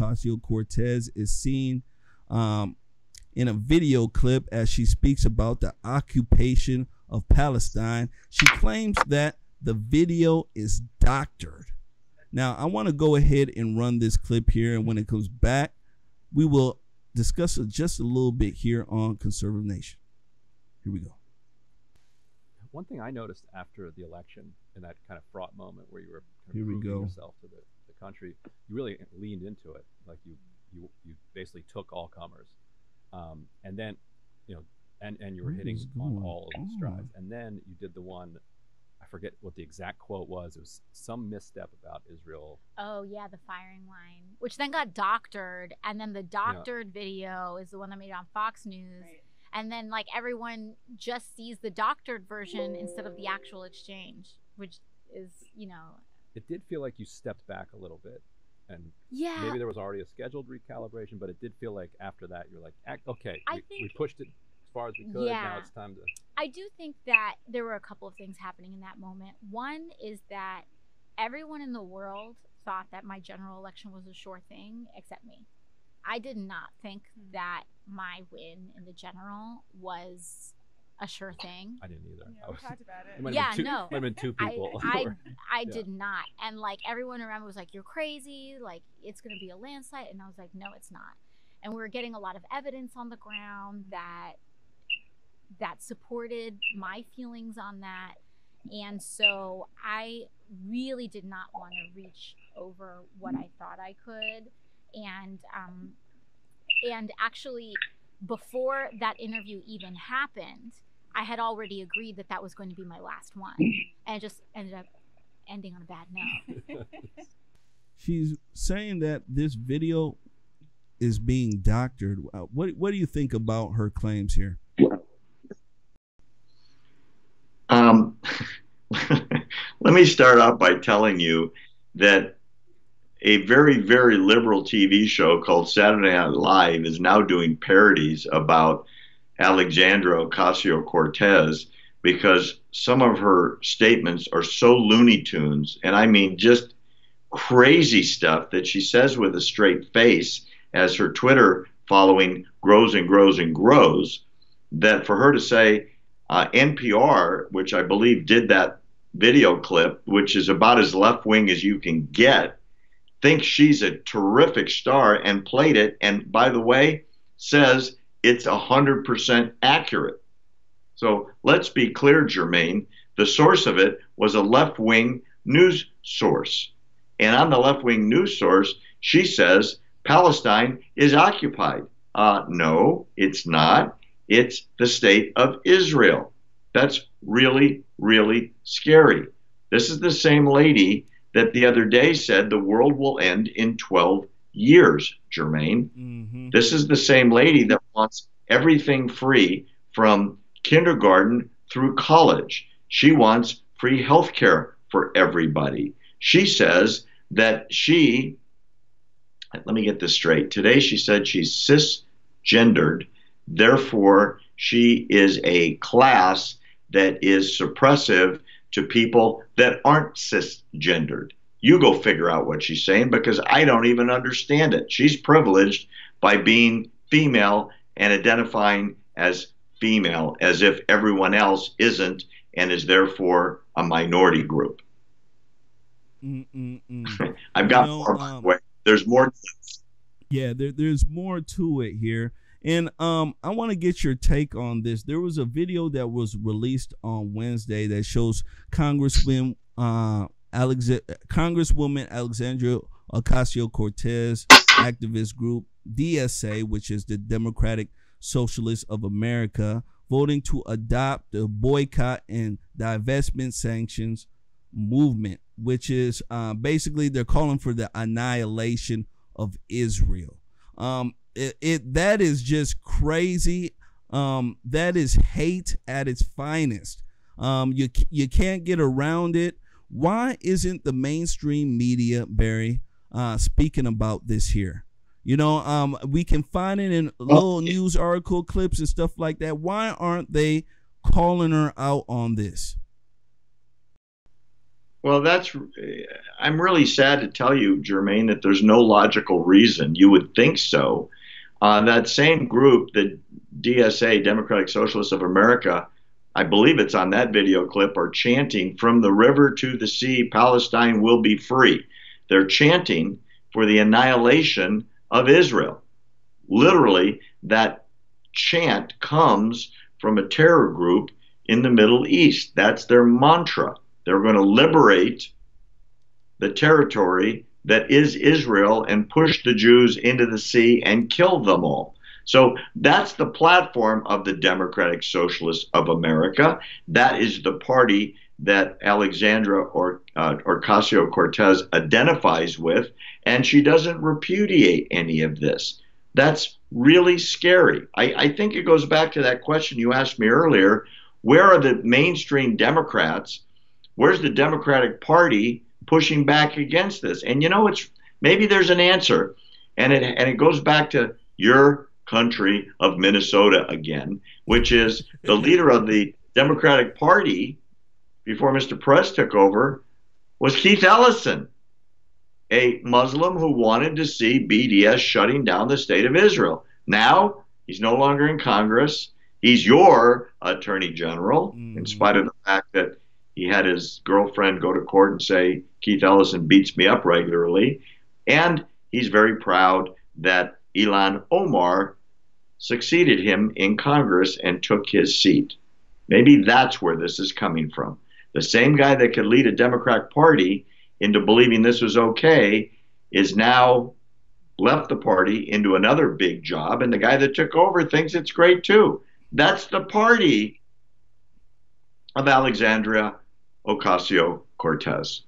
Ocasio Cortez is seen um, in a video clip as she speaks about the occupation of Palestine. She claims that the video is doctored. Now, I want to go ahead and run this clip here, and when it comes back, we will discuss it just a little bit here on Conservative Nation. Here we go. One thing I noticed after the election, in that kind of fraught moment where you were kind of Here we go. yourself to the country, you really leaned into it. Like you, you, you basically took all comers, um, and then, you know, and and you were hitting on all of the on? strides. And then you did the one, I forget what the exact quote was. It was some misstep about Israel. Oh yeah, the firing line, which then got doctored, and then the doctored video is the one that made it on Fox News, and then like everyone just sees the doctored version instead of the actual exchange, which is you know It did feel like you stepped back a little bit, and yeah. maybe there was already a scheduled recalibration, but it did feel like after that you're like, okay, I we, we pushed it as far as we could. Now Yeah. it's time to. I do think that there were a couple of things happening in that moment. One is that everyone in the world thought that my general election was a sure thing, except me. I did not think hmm. that my win in the general was a sure thing. I didn't either. Yeah, I we was- talked about it it. might have Yeah, been two, no. Might have been two I, people. I, or- I Yeah. did not. And like everyone around me was like, You're crazy. Like it's going to be a landslide. And I was like, No, it's not. And we were getting a lot of evidence on the ground that that supported my feelings on that. And so I really did not want to reach over what I thought I could. And um, and actually, before that interview even happened, I had already agreed that that was going to be my last one, and it just ended up ending on a bad note. She's saying that this video is being doctored. Uh, What what do you think about her claims here? Um, let me start out by telling you that a very, very liberal TV show called Saturday Night Live is now doing parodies about Alexandra Ocasio Cortez because some of her statements are so Looney Tunes, and I mean just crazy stuff that she says with a straight face as her Twitter following grows and grows and grows. That for her to say, uh, NPR, which I believe did that video clip, which is about as left wing as you can get, thinks she's a terrific star and played it. And by the way, says it's 100% accurate. So let's be clear, Jermain. The source of it was a left wing news source. And on the left wing news source, she says Palestine is occupied. Uh, no, it's not. It's the state of Israel. That's really, really scary. This is the same lady that the other day said the world will end in 12 years, Jermain. Mm-hmm. This is the same lady that wants everything free from kindergarten through college. She wants free health care for everybody. She says that she, let me get this straight. Today she said she's cisgendered, therefore, she is a class that is suppressive to people that aren't cisgendered. You go figure out what she's saying because I don't even understand it. She's privileged by being female and identifying as female as if everyone else isn't and is therefore a minority group. I've got You know, more, um. There's more. Yeah, there, there's more to it here. And um, I want to get your take on this. There was a video that was released on Wednesday that shows Congresswoman uh, Alexa- Congresswoman Alexandria Ocasio Cortez activist group DSA, which is the Democratic Socialists of America, voting to adopt the boycott and divestment sanctions movement, which is uh, basically they're calling for the annihilation of Israel. Um, it, it that is just crazy. Um, that is hate at its finest. Um, you you can't get around it. Why isn't the mainstream media, Barry, uh, speaking about this here? You know, um, we can find it in little news article clips and stuff like that. Why aren't they calling her out on this? Well, that's. I'm really sad to tell you, Jermain, that there's no logical reason. You would think so. Uh, that same group, the DSA, Democratic Socialists of America, I believe it's on that video clip, are chanting, From the river to the sea, Palestine will be free. They're chanting for the annihilation of Israel. Literally, that chant comes from a terror group in the Middle East. That's their mantra. They're going to liberate the territory that is Israel and push the Jews into the sea and kill them all. So that's the platform of the Democratic Socialists of America. That is the party that Alexandra or uh, Ocasio Cortez identifies with, and she doesn't repudiate any of this. That's really scary. I, I think it goes back to that question you asked me earlier where are the mainstream Democrats? Where's the Democratic Party pushing back against this? And you know, it's maybe there's an answer, and it and it goes back to your country of Minnesota again, which is the leader of the Democratic Party before Mr. Perez took over was Keith Ellison, a Muslim who wanted to see BDS shutting down the state of Israel. Now he's no longer in Congress. He's your attorney general, mm-hmm. in spite of the fact that he had his girlfriend go to court and say, Keith Ellison beats me up regularly. And he's very proud that Ilhan Omar succeeded him in Congress and took his seat. Maybe that's where this is coming from. The same guy that could lead a Democratic Party into believing this was okay is now left the party into another big job, and the guy that took over thinks it's great too. That's the party of Alexandria Ocasio Cortez.